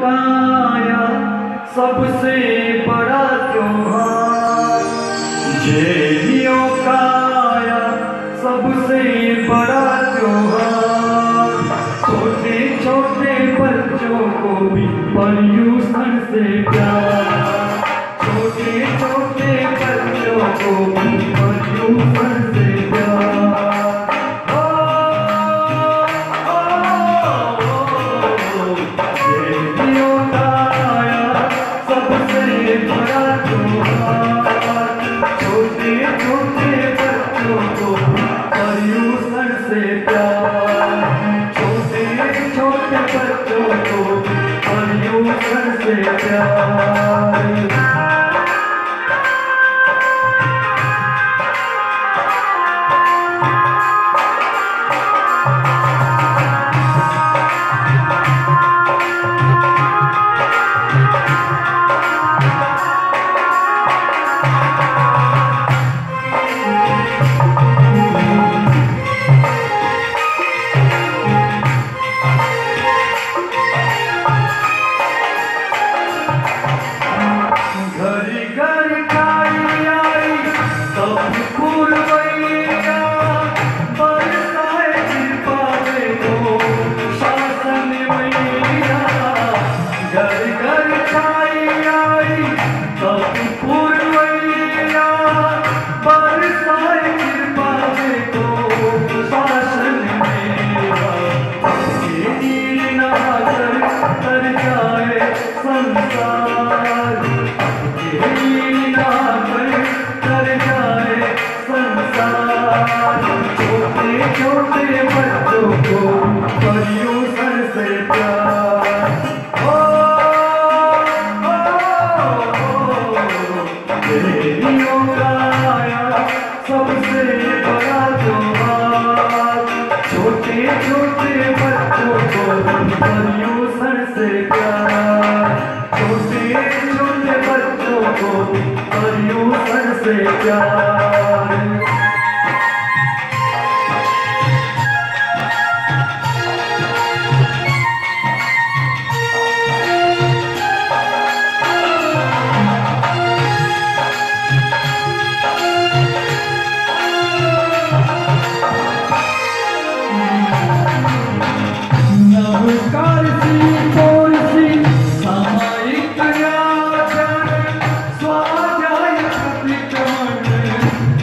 का आया सबसे बड़ा त्योहार। जेलियों का आया सबसे बड़ा America. Bye. परियों सर प्यार Got.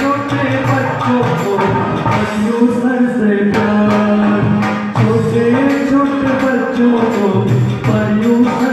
छोटे बच्चों को परूषण से दान छोटे छोटे बच्चों को परियों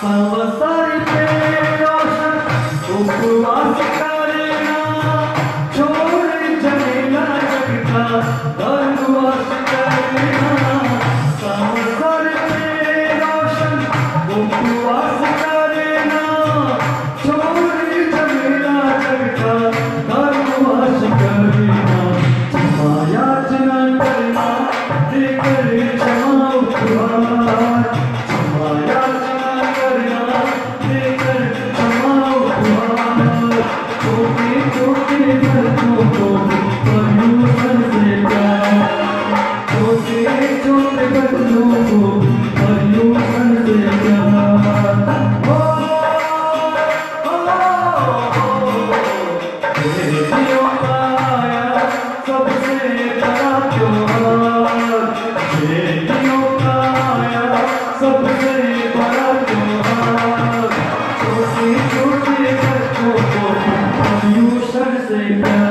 Follow you shall say